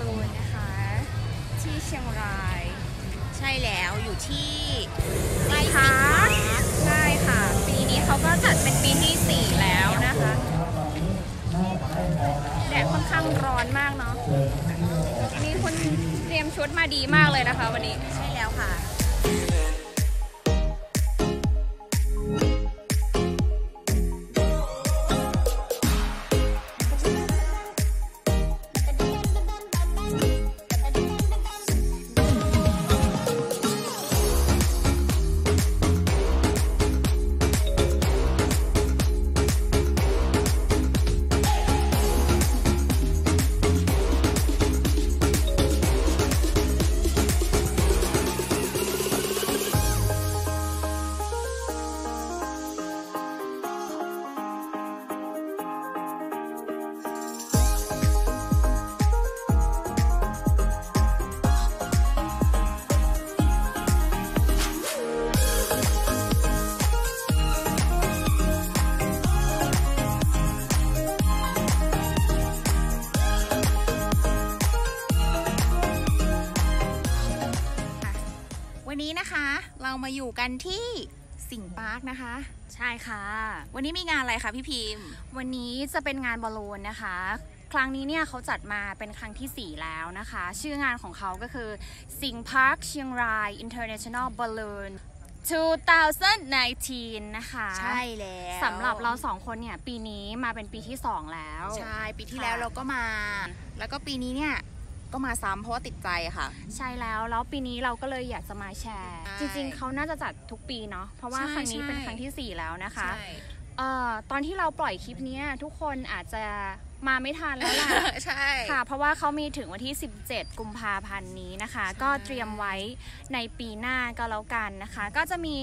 ลูนนะคะ ที่เชียงราย ใช่แล้วอยู่ที่ไร้ปิดพัใช่ค่ะ ปีนี้เขาก็จัดเป็นปีที่ 4 แล้วนะคะแดดค่อนข้างร้อนมากเนาะนี่คุณเตรียมชุดมาดีมากเลยนะคะ วันนี้ใช่แล้วค่ะ เรามาอยู่กันที่สิงห์ปาร์คนะคะ ใช่ค่ะ วันนี้มีงานอะไรคะพี่พิมพ์ วันนี้จะเป็นงานบอลลูนนะคะ ครั้งนี้เนี่ยเขาจัดมาเป็นครั้งที่ 4 แล้วนะคะ ชื่องานของเขาก็คือสิงห์พาร์คเชียงราย International Balloon 2019 นะคะ ใช่แล้วสำหรับเราสองคนเนี่ย ปีนี้มาเป็นปีที่ 2 แล้ว ใช่ ปีที่ค่ะแล้วเราก็มา แล้วก็ปีนี้เนี่ย ก็มาซ้ำเพราะว่าติดใจค่ะ ใช่แล้วแล้วปีนี้เราก็เลยอยากจะมาแชร์ใช่จริงๆ เขาน่าจะจัดทุกปีเนาะเพราะว่าใช่ครั้งนี้ใช่เป็นครั้งทีสี่4 แล้วนะคะใช่เอ่อตอนที่เราปล่อยคลิปเนี้ยทุกคนอาจจะมาไม่ทันแล้วล่ะใช่ค่ะเพราะว่าเขามีถึงวันที่ 17 กุมภาพันธ์นี้นะคะใช่ก็เตรียมไว้ในปีหน้าก็แล้วกันนะคะ ก็จะมี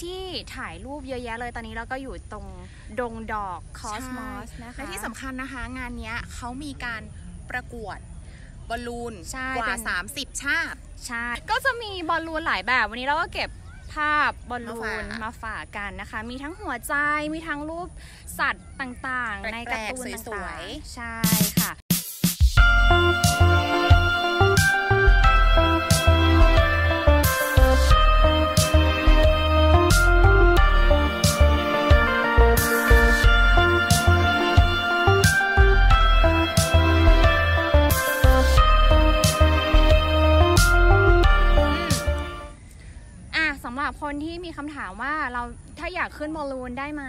ที่ถ่ายรูปเยอะแยะเลยตอนนี้เราก็อยู่ตรงดงดอกคอสมอสนะคะและที่สำคัญนะคะงานเนี้ยเขามีการประกวด บอลลูนใช่กว่า เป็น 30 ชาติ ใช่ ก็จะมีบอลลูนหลายแบบ วันนี้เราก็เก็บภาพบอลลูนมาฝากมาฝากกันนะคะ มีทั้งหัวใจ มีทั้งรูปสัตว์ต่างๆ ในการ์ตูนแปลกๆสต่าวยงๆๆ ใช่ค่ะอะ คนที่มีคำถามว่าเราถ้าอยากขึ้นบอลลูนได้ไหม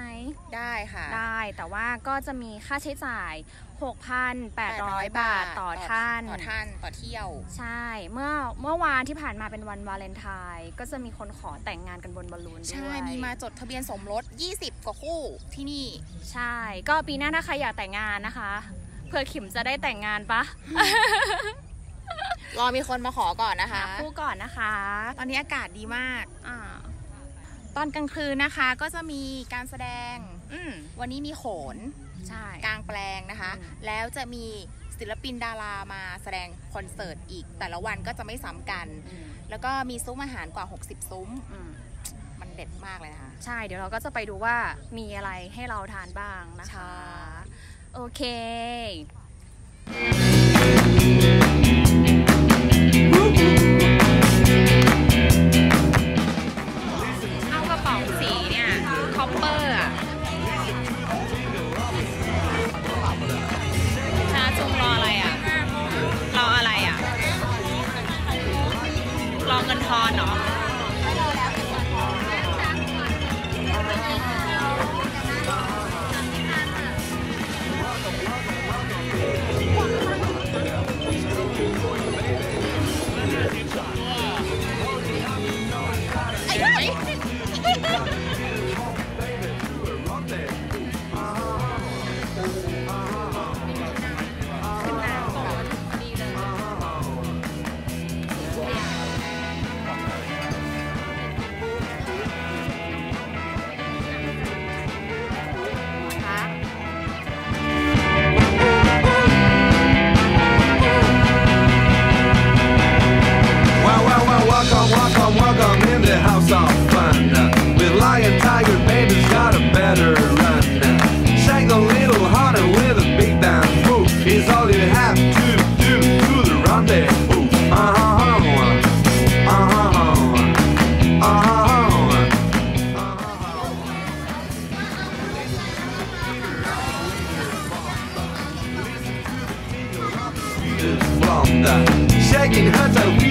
ได้ค่ะ ได้แต่ว่าก็จะมีค่าใช้จ่าย 6,800 บาทต่อท่าน ต่อท่านต่อเที่ยว ใช่ เมื่อเมื่อวานที่ผ่านมาเป็นวันวาเลนไทน์ก็จะมีคนขอแต่งงานกันบนบอลลูนด้วย ใช่ มีมาจดทะเบียนสมรส 20 กว่าคู่ที่นี่ ใช่ ก็ปีหน้าถ้าใครอยากแต่งงานนะคะเผื่อขิมจะได้แต่งงานปะ รอมีคนมาขอก่อนนะคะ หาคู่ก่อนนะคะ ตอนนี้อากาศดีมาก อ่า ตอนกลางคืนนะคะก็จะมีการแสดง อืมวันนี้มีโขน ใช่ กลางแปลงนะคะ อืม แล้วจะมีศิลปินดารามาแสดงคอนเสิร์ตอีก แต่ละวันก็จะไม่ซ้ำกัน อืมแล้วก็มีซุ้มอาหารกว่า 60 ซุ้ม อืมมันเด็ดมากเลยนะคะ ใช่ เดี๋ยวเราก็จะไปดูว่ามีอะไรให้เราทานบ้างนะคะใช่โอเค เ second hurts, I